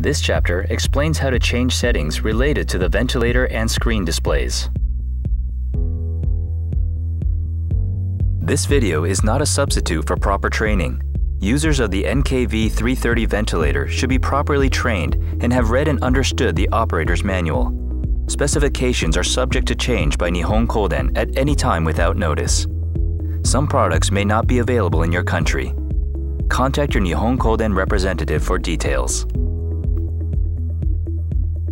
This chapter explains how to change settings related to the ventilator and screen displays. This video is not a substitute for proper training. Users of the NKV 330 ventilator should be properly trained and have read and understood the operator's manual. Specifications are subject to change by Nihon Kohden at any time without notice. Some products may not be available in your country. Contact your Nihon Kohden representative for details.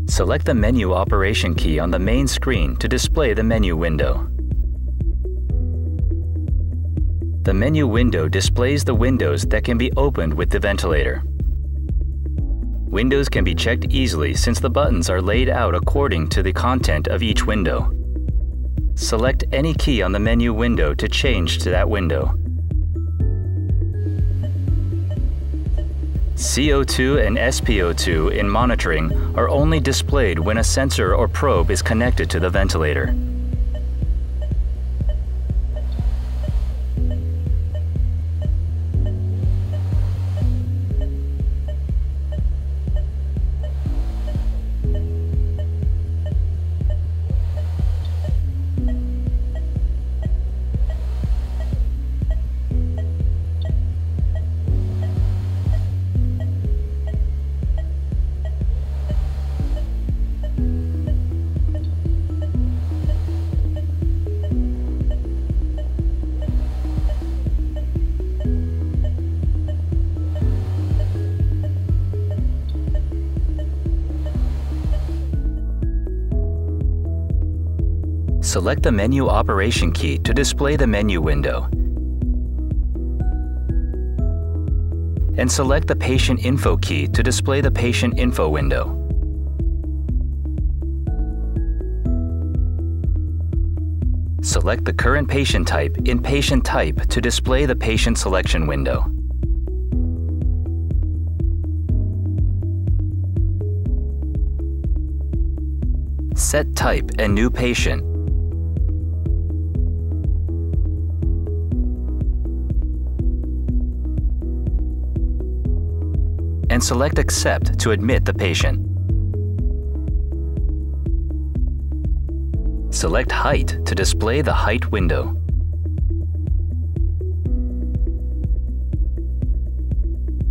Select the menu operation key on the main screen to display the menu window. The menu window displays the windows that can be opened with the ventilator. Windows can be checked easily since the buttons are laid out according to the content of each window. Select any key on the menu window to change to that window. CO2 and SpO2 in monitoring are only displayed when a sensor or probe is connected to the ventilator. Select the menu operation key to display the menu window. And select the patient info key to display the patient info window. Select the current patient type in patient type to display the patient selection window. Set type and new patient and select Accept to admit the patient. Select Height to display the height window.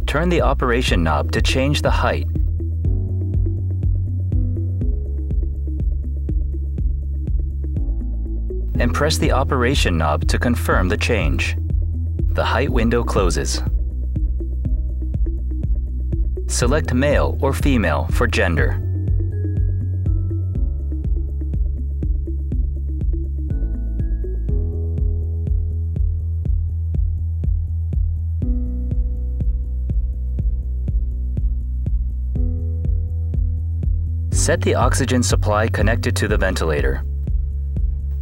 Turn the operation knob to change the height. And press the operation knob to confirm the change. The height window closes. Select male or female for gender. Set the oxygen supply connected to the ventilator.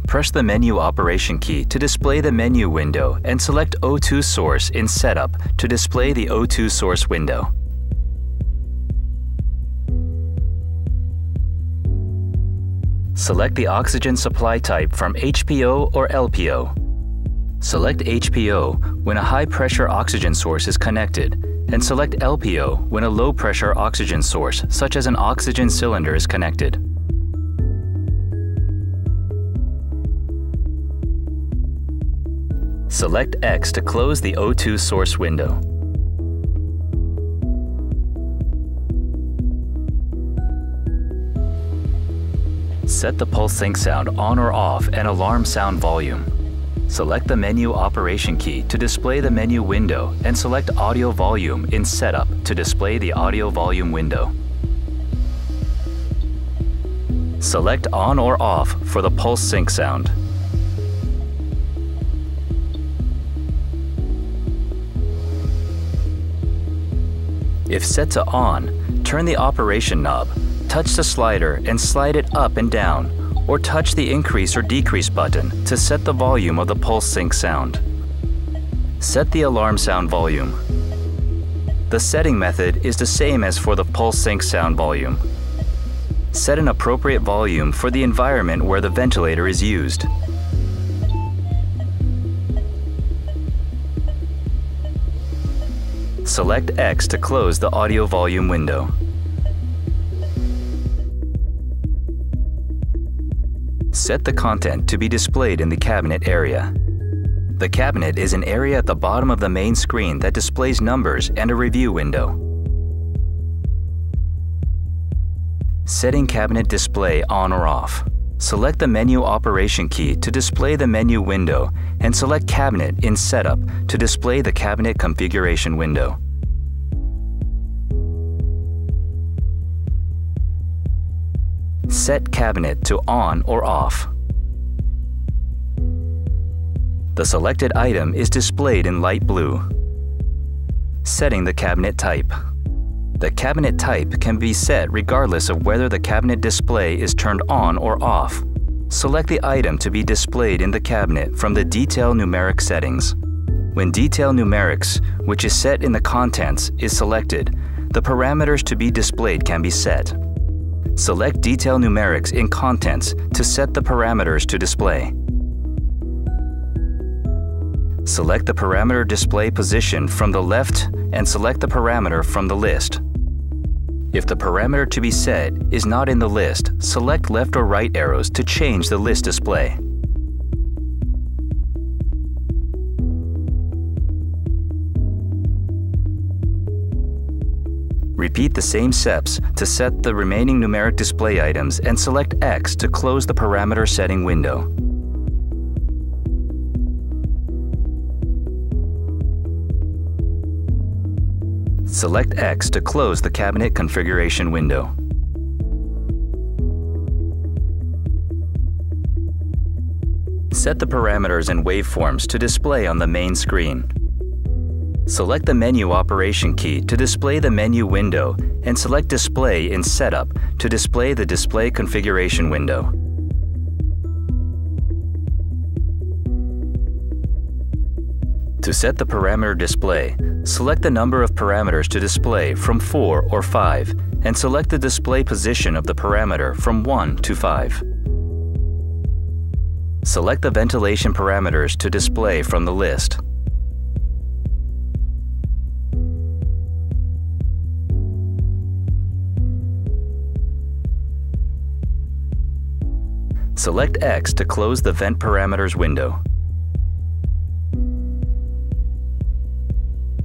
Press the menu operation key to display the menu window and select O2 source in Setup to display the O2 source window. Select the oxygen supply type from HPO or LPO. Select HPO when a high-pressure oxygen source is connected, and select LPO when a low-pressure oxygen source, such as an oxygen cylinder, is connected. Select X to close the O2 source window. Set the pulse sync sound on or off and alarm sound volume. Select the menu operation key to display the menu window and select audio volume in setup to display the audio volume window. Select on or off for the pulse sync sound. If set to on, turn the operation knob touch the slider and slide it up and down, or touch the increase or decrease button to set the volume of the pulse sync sound. Set the alarm sound volume. The setting method is the same as for the pulse sync sound volume. Set an appropriate volume for the environment where the ventilator is used. Select X to close the audio volume window. Set the content to be displayed in the cabinet area. The cabinet is an area at the bottom of the main screen that displays numbers and a review window. Setting cabinet display on or off. Select the menu operation key to display the menu window and select Cabinet in Setup to display the cabinet configuration window. Set cabinet to on or off. The selected item is displayed in light blue. Setting the cabinet type. The cabinet type can be set regardless of whether the cabinet display is turned on or off. Select the item to be displayed in the cabinet from the Detail Numeric settings. When Detail Numerics, which is set in the contents, is selected, the parameters to be displayed can be set. Select Detail Numerics in Contents to set the parameters to display. Select the parameter display position from the left and select the parameter from the list. If the parameter to be set is not in the list, select left or right arrows to change the list display. Repeat the same steps to set the remaining numeric display items and select X to close the parameter setting window. Select X to close the cabinet configuration window. Set the parameters and waveforms to display on the main screen. Select the menu operation key to display the menu window and select Display in Setup to display the display configuration window. To set the parameter display, select the number of parameters to display from 4 or 5 and select the display position of the parameter from 1 to 5. Select the ventilation parameters to display from the list. Select X to close the Vent Parameters window.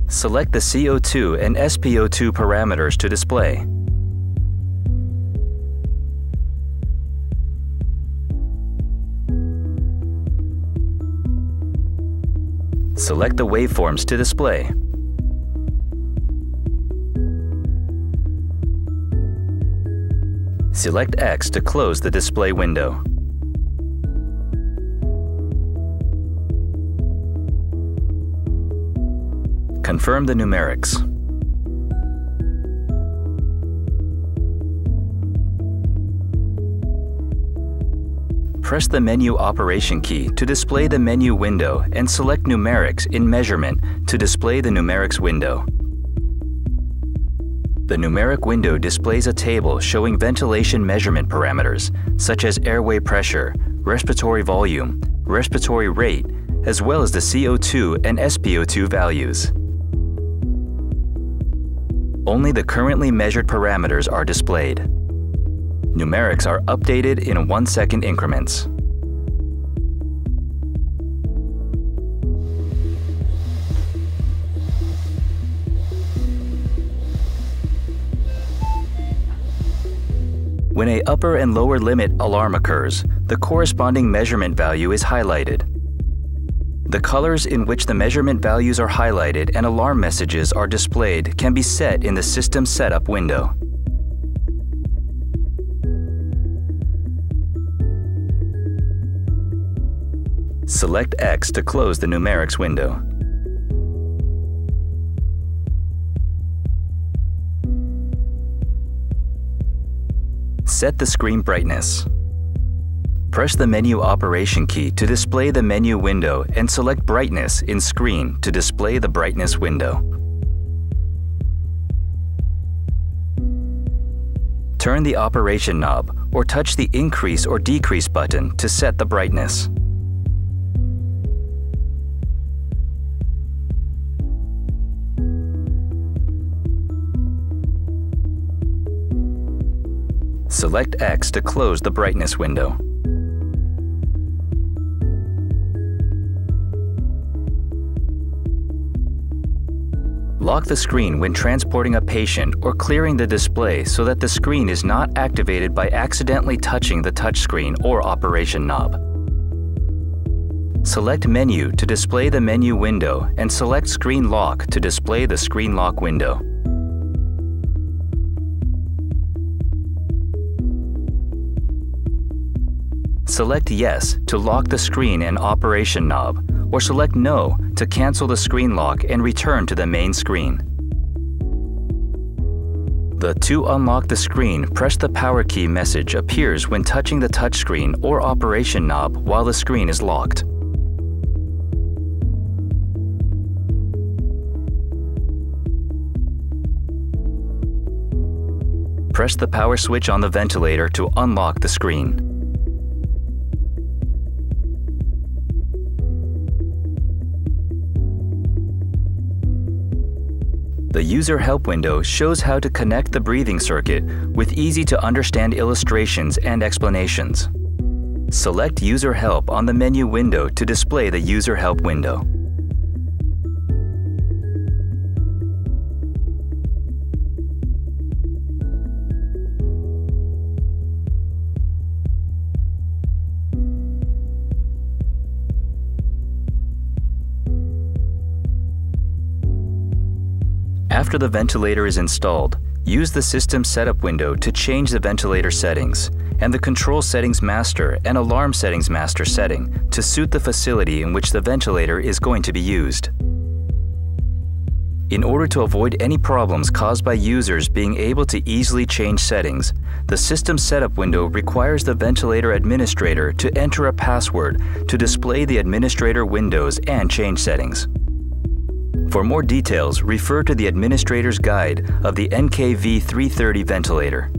Select the CO2 and SpO2 parameters to display. Select the waveforms to display. Select X to close the display window. Confirm the numerics. Press the menu operation key to display the menu window and select Numerics in Measurement to display the Numerics window. The numeric window displays a table showing ventilation measurement parameters, such as airway pressure, respiratory volume, respiratory rate, as well as the CO2 and SpO2 values. Only the currently measured parameters are displayed. Numerics are updated in one-second increments. When a upper and lower limit alarm occurs, the corresponding measurement value is highlighted. The colors in which the measurement values are highlighted and alarm messages are displayed can be set in the System Setup window. Select X to close the numerics window. Set the screen brightness. Press the menu operation key to display the menu window and select Brightness in Screen to display the brightness window. Turn the operation knob or touch the increase or decrease button to set the brightness. Select X to close the brightness window. Lock the screen when transporting a patient or clearing the display so that the screen is not activated by accidentally touching the touchscreen or operation knob. Select Menu to display the menu window and select Screen Lock to display the screen lock window. Select Yes to lock the screen and operation knob, or select No to cancel the screen lock and return to the main screen. The To unlock the screen, press the power key message appears when touching the touchscreen or operation knob while the screen is locked. Press the power switch on the ventilator to unlock the screen. The User Help window shows how to connect the breathing circuit with easy-to-understand illustrations and explanations. Select User Help on the menu window to display the User Help window. After the ventilator is installed, use the System Setup window to change the ventilator settings and the Control Settings Master and Alarm Settings Master setting to suit the facility in which the ventilator is going to be used. In order to avoid any problems caused by users being able to easily change settings, the System Setup window requires the ventilator administrator to enter a password to display the administrator windows and change settings. For more details, refer to the Administrator's Guide of the NKV 330 ventilator.